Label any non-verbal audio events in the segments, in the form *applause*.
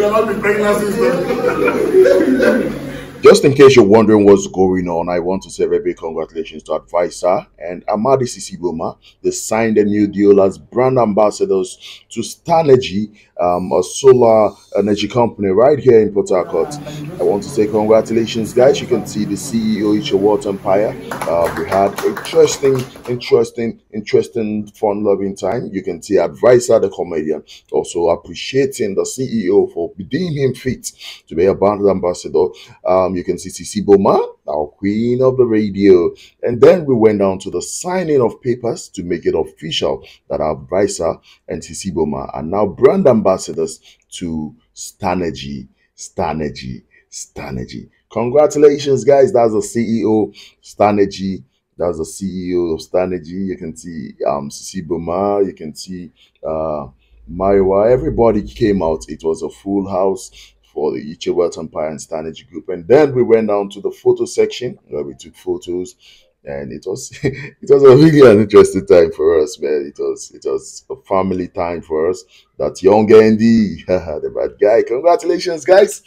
*laughs* Just in case you're wondering what's going on, I want to say a big congratulations to Adviser and Amadi Sisi Boma. They signed a new deal as brand ambassadors to Stanergy, um, a solar energy company right here in Port Harcourt. I want to say congratulations, guys. You can see the CEO, Ichawat Empire. Uh, we had interesting, interesting, interesting, fun-loving time. You can see Adviser, the comedian, also appreciating the CEO for deeming him fit to be a brand ambassador. Um, you can see Sisi Boma, our queen of the radio. And then we went down to the signing of papers to make it official that our advisor and Sisi Boma are now brand ambassadors to Stanergy, Stanergy, Stanergy. Congratulations, guys. That's the CEO, Stanergy. That's the CEO of Stanergy. You can see um Sisi Boma. You can see uh Maiwa. Everybody came out. It was a full house for the Ichewelt Empire and Stanergy Group. And then we went down to the photo section where we took photos. And it was *laughs* it was a really an interesting time for us, man. It was it was a family time for us. That young Endy, *laughs* the bad guy. Congratulations, guys.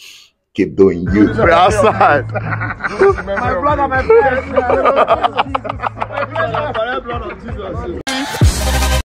Keep doing you. We're outside. My brother, my brother. My brother, my blood of Jesus.